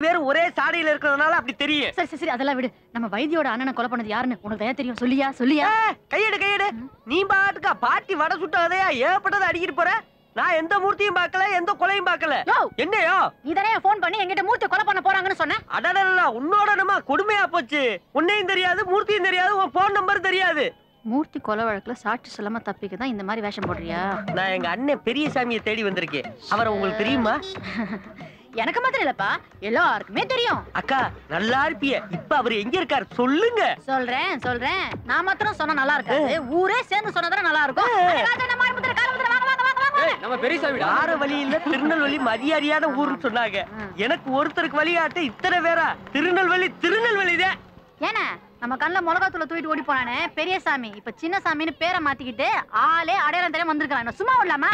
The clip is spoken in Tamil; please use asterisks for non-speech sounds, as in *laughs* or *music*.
பேரும் ஒரே சாடையில இருக்கிறதுனால அப்படி தெரியும். சரி சரி சரி அதெல்லாம் விடு. நம்ம வைத்தியோட அண்ணனை கொலை பண்ணது யாருன்னு உனக்கு தயா தெரியும். சொல்லியா? சொல்லியா? கையெடு கையெடு. நீ பாட்டுக்கா பாட்டி வடை சுட்டாதையா ஏற்பட்டதை அடிக்கிட்டு போற? நான் எந்த மூர்த்தியும் பார்க்கல எந்த கொலையும் பார்க்கல. என்னையோ? நீ தானே ஃபோன் பண்ணி என்கிட்ட மூர்த்தி கொலை பண்ண போறாங்கன்னு சொன்ன? அடடா உன்னோட நம்ம கொடுமையா போச்சு. உன்னையும் தெரியாது மூர்த்தியும் தெரியாது உன் போன் நம்பர் தெரியாது. மூர்த்தி கொலை வழக்குல சாட்சி சொல்லாம தப்பிக்க தான் இந்த மாதிரி வேஷம் போடுறியா? நான் எங்க அண்ணன் பெரிய சாமியை தேடி வந்திருக்கேன். அவரை உங்களுக்கு தெரியுமா? *laughs* எனக்கு மாத்திரம் இல்லப்பா எல்லாருக்குமே தெரியும் அக்கா நல்லா இருப்பிய இப்ப அவர் எங்க இருக்காரு சொல்லுங்க சொல்றேன் சொல்றேன் நான் மாத்திரம் சொன்னா நல்லா இருக்காது ஊரே சேர்ந்து சொன்னதானே நல்லா இருக்கும் நம்ம பெரியசாமி வழியில திருநெல்வேலி மதியாரியான ஊர்னு சொன்னாங்க எனக்கு ஒருத்தருக்கு வழிகாட்டு இத்தனை பேரா திருநெல்வேலி திருநெல்வேலி தான் ஏன்னா நம்ம கண்ணுல மிளகாத்தூள தூக்கிட்டு ஓடி போனானே பெரிய சாமி இப்ப சின்ன சாமின்னு பேரை மாத்திக்கிட்டு ஆளே அடையாளம் தெரியாம வந்திருக்கான் சும்மா விடலாமா